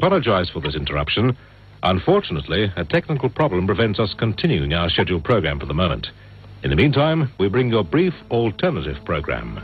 apologize for this interruption. Unfortunately, a technical problem prevents us continuing our scheduled program for the moment. In the meantime, we bring you a brief alternative program.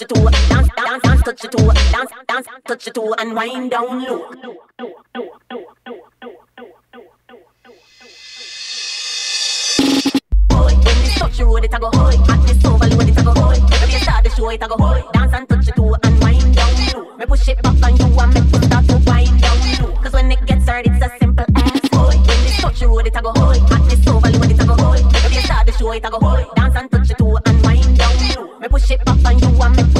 touch your toe, dance, dance, dance, touch it all. dance, dance, touch it all and wind down low. Touch your road, it a go hoy. At this overload, it a go hoy. if you start the show, it a go hoy. Dance and touch it toe and wind down low. Me push it back on you and make you start to wind down low. 'Cause when it gets hard, it's a simple ass hoy. When this touch your road, it a go hoy. At this overload, it a go hoy. if you start the show, it a go hoy. Dance and touch your toe. Me push it back on you and me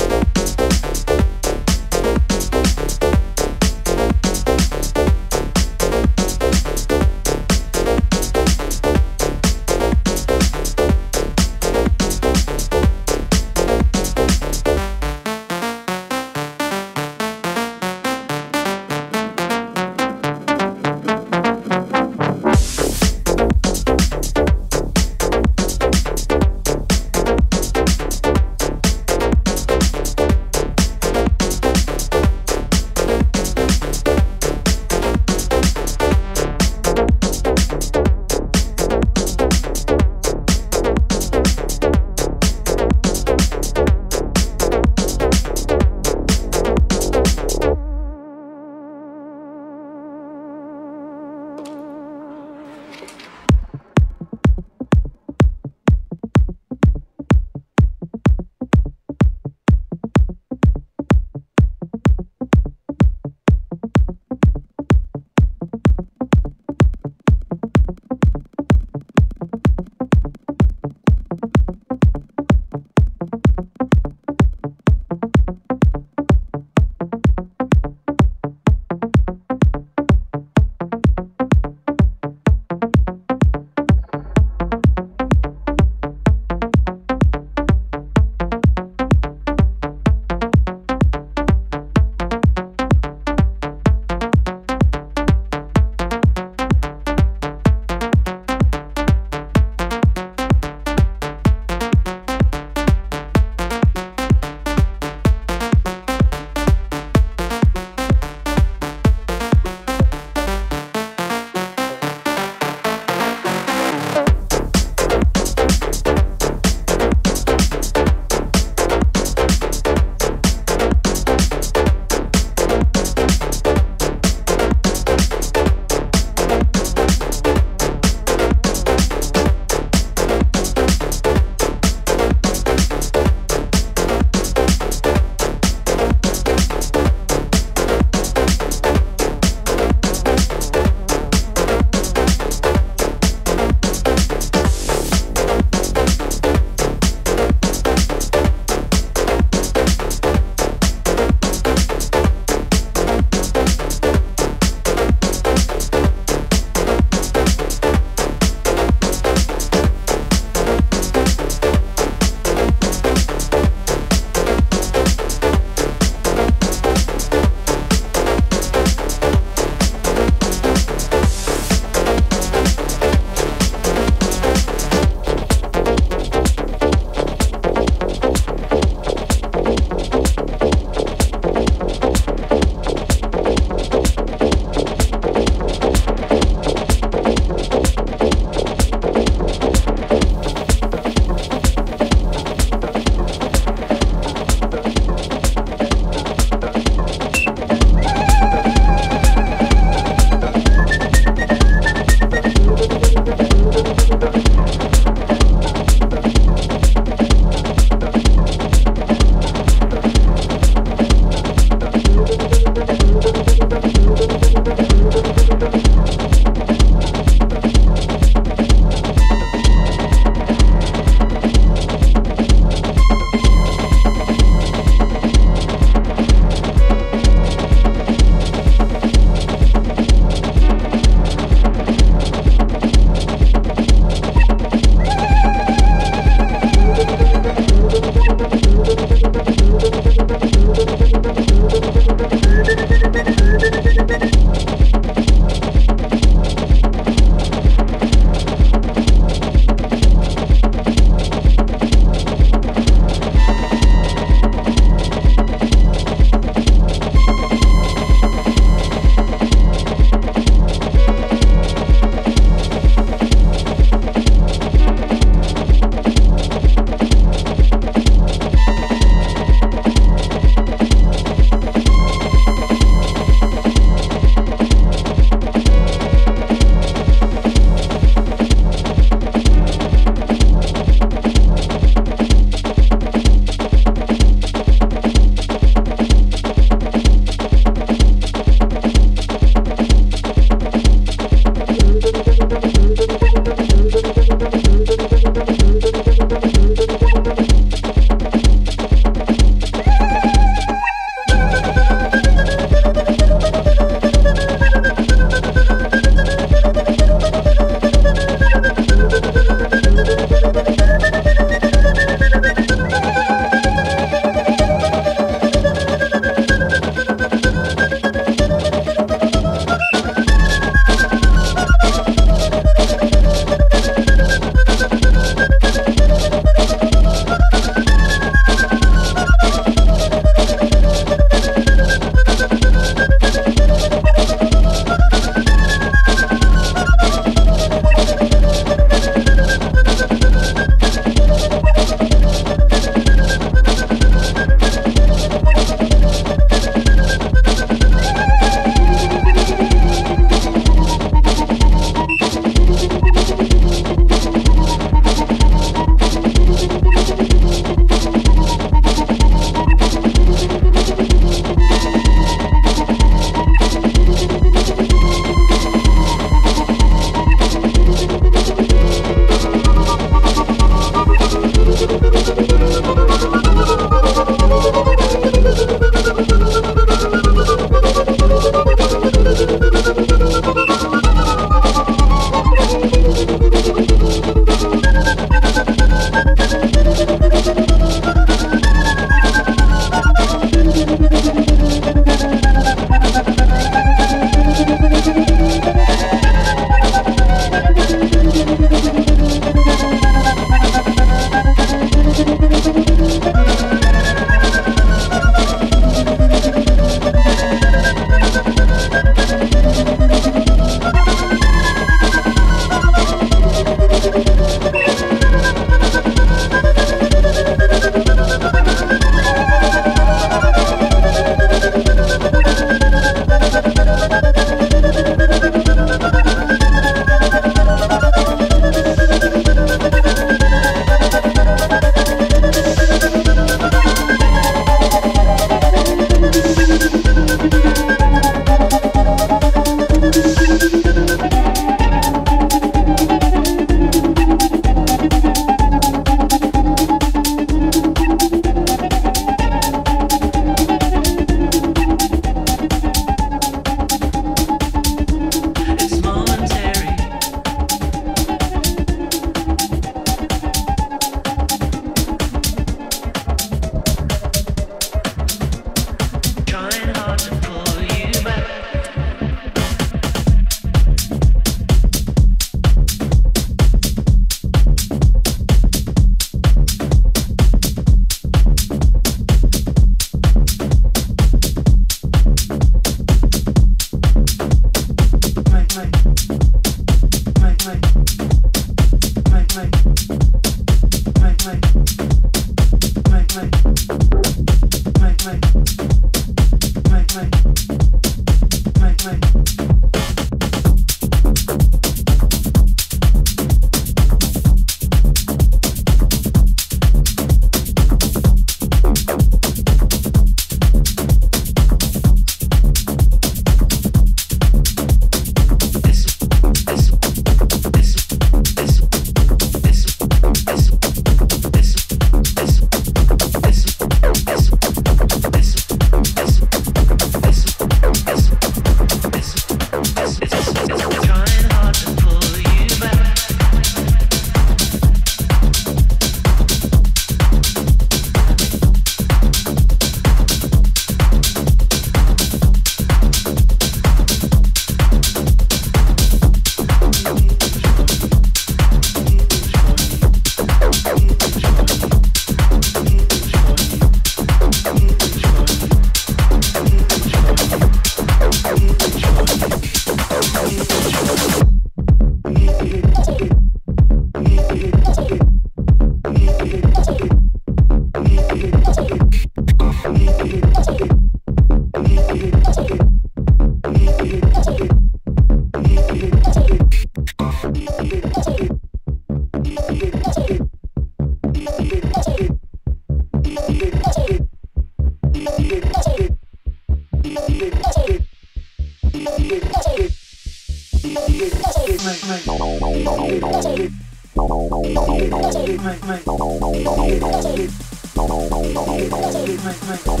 Thank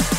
you.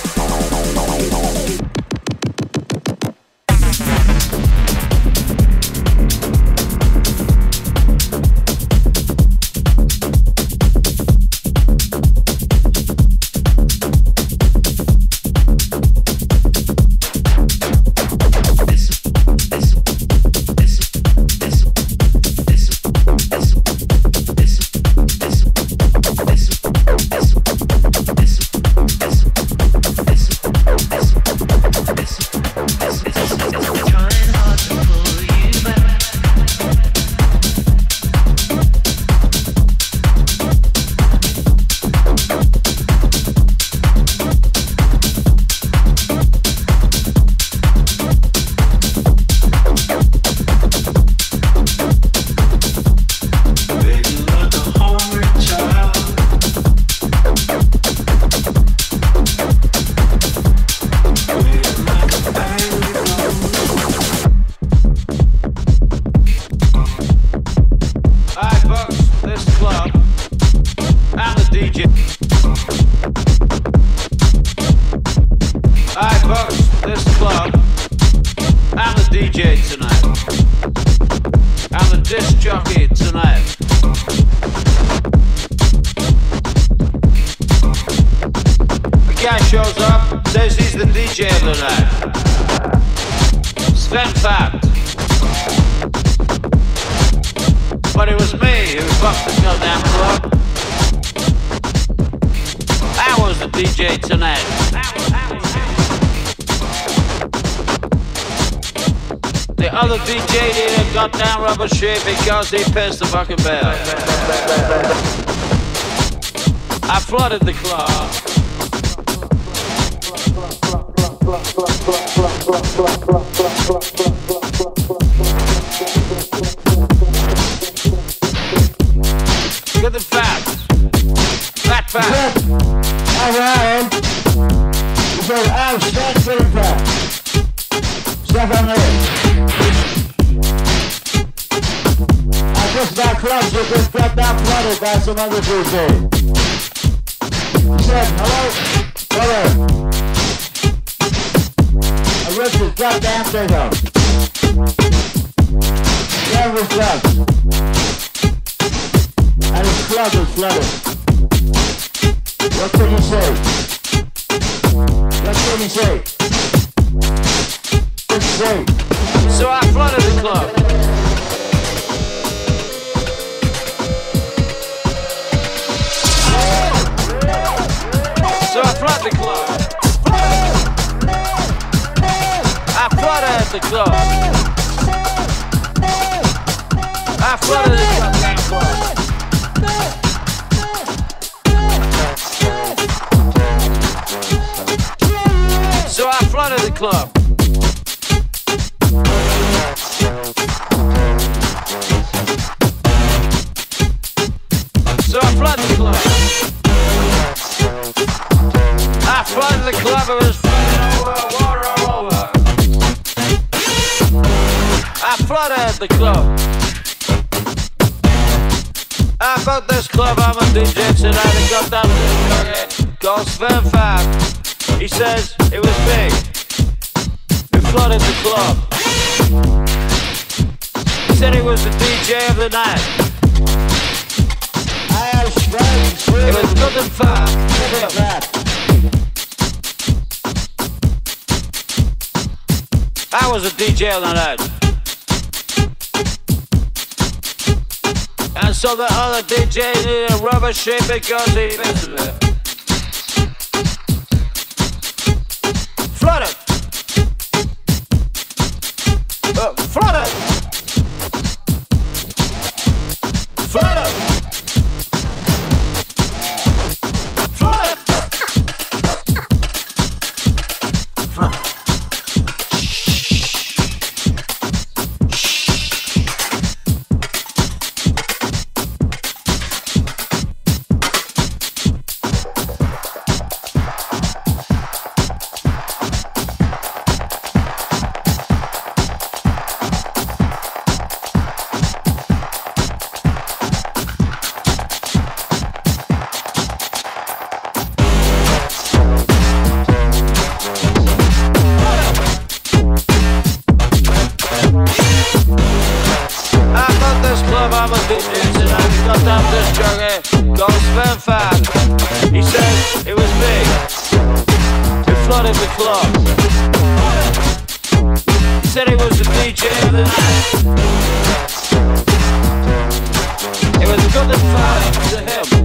Because they pissed the fucking bell. I flooded the club. That flooded by some Flooded the club. The goddamn club. So I flooded the club. The club. I got this club, I'm a DJ tonight, I got that goes Sven Fab. He says it was me who flooded the club. He said he was the DJ of the night. I was It was good and fast. I was a DJ on the so the other DJ needed a rubber shape because he drama teachers and I stopped up this jockey called Sven Fab. He said it was me who flooded the club. He said he was the DJ of the night. It was a good five to him.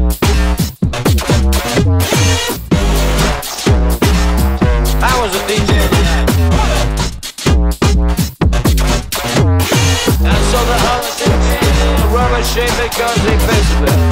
Shape because he pissed